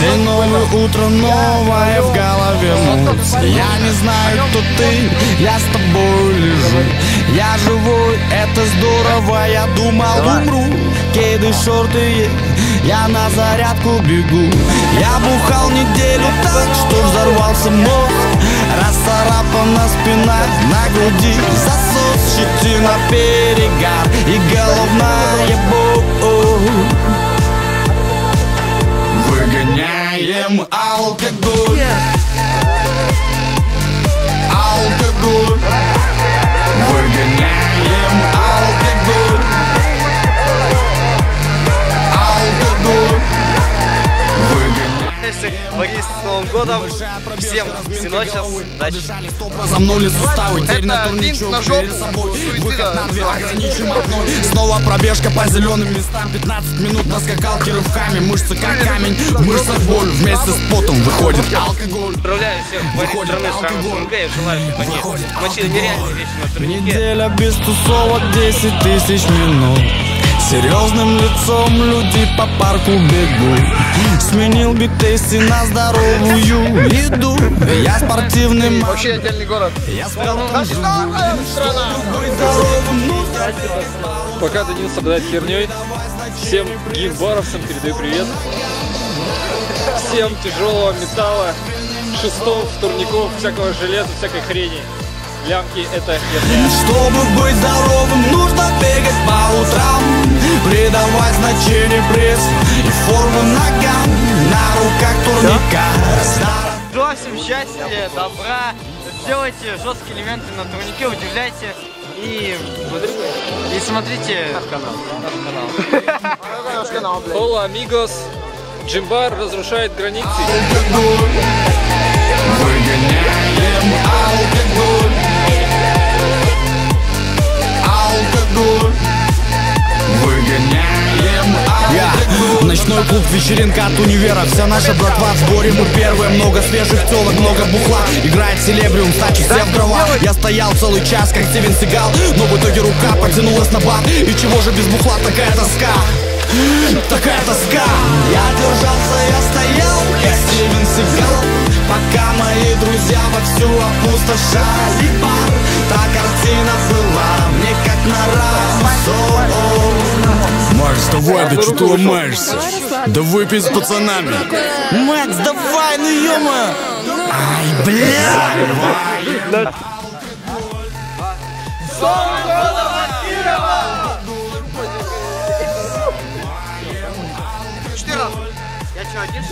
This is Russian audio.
День новый, утро новое в голове муть. Я не знаю, кто ты, я с тобой лежу. Я живой, это здорово, я думал умру. Кейды, шорты, я на зарядку бегу. Я бухал неделю так, что взорвался мозг Расцарапана спина на груди Засос, щетина, перегар. И Алкоголь Борис, с Новым годом! Всем синочес, удачи! Замнули суставы, теперь на турничок перед собой. Суицид, Выход на да, две, называется. ограничим одной. Снова пробежка по зеленым местам. 15 минут на скакалке рывками. Мышцы как камень, в мышцах боль. Вместе с потом выходит алкоголь. Поздравляю всех. Выходит страны с алкоголь. равным СНГ и желаю, чтобы они мочили нереальные вещи на турнике. Неделя без тусовок 10 тысяч минут. Серьезным лицом люди по парку бегут Сменил биг-тесты на здоровую еду Я спортивный маг Вообще отдельный город. Я Быть здоровым нужно Пока Данил страдает херней, всем геймбаровцам передаю привет. Всем тяжелого металла, шестов, турников, всякого железа, всякой хрени. Лямки это херня. Чтобы быть здоровым, нужно бегать по утрам Придавать значение пресс и форму ногам счастья, добра. Делайте жесткие элементы на турнике, удивляйте. И, и смотрите наш канал. Hola, amigos. Джимбар разрушает границы. Выгоняем Ночной клуб, вечеринка от универа. Вся наша братва в сборе, мы первые. Много свежих телок, много бухла. Играет селебриум, стачи все в дрова. Я стоял целый час, как Стивен Сигал Но в итоге рука потянулась на бар И чего же без бухла? Такая тоска? Такая тоска. Я держался, я стоял, как Стивен Сигал. Пока мои друзья вовсю опустошали давай, да что ты ломаешься? Да выпей с пацанами Макс, давай, ну ё Ай, бля! Я что, один?